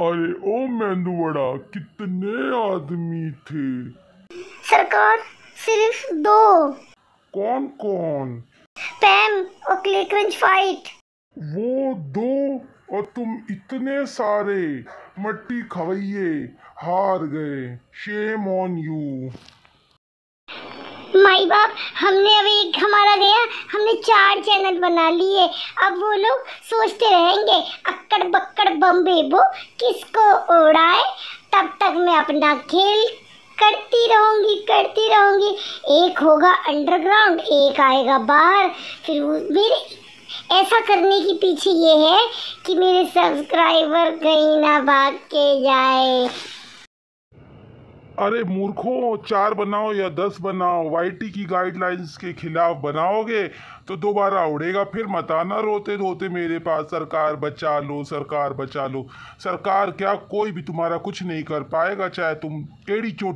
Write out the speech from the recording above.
अरे ओ मेंदू वड़ा कितने आदमी थे? सरकार सिर्फ़ दो। कौन कौन? पैम और क्ले क्रंच फाइट वो दो और तुम इतने सारे। मट्टी खवैये हार गए। शेम ऑन यू माई बाप, हमने अभी एक हमारा गया हमने चार चैनल बना लिए। अब वो लोग सोचते रहेंगे अक्कड़ बक्कड़ बम बेबो किसको उड़ाए? तब तक मैं अपना खेल करती रहूँगी करती रहूँगी। एक होगा अंडरग्राउंड एक आएगा बाहर। फिर वो मेरे, ऐसा करने के पीछे ये है कि मेरे सब्सक्राइबर कहीं ना भाग के जाए। अरे मूर्खों, चार बनाओ या दस बनाओ वाईटी की गाइडलाइंस के खिलाफ बनाओगे तो दोबारा उड़ेगा। फिर मत आना रोते रोते मेरे पास। सरकार बचा लो, सरकार बचा लो। सरकार क्या कोई भी तुम्हारा कुछ नहीं कर पाएगा, चाहे तुम टेढ़ी चोट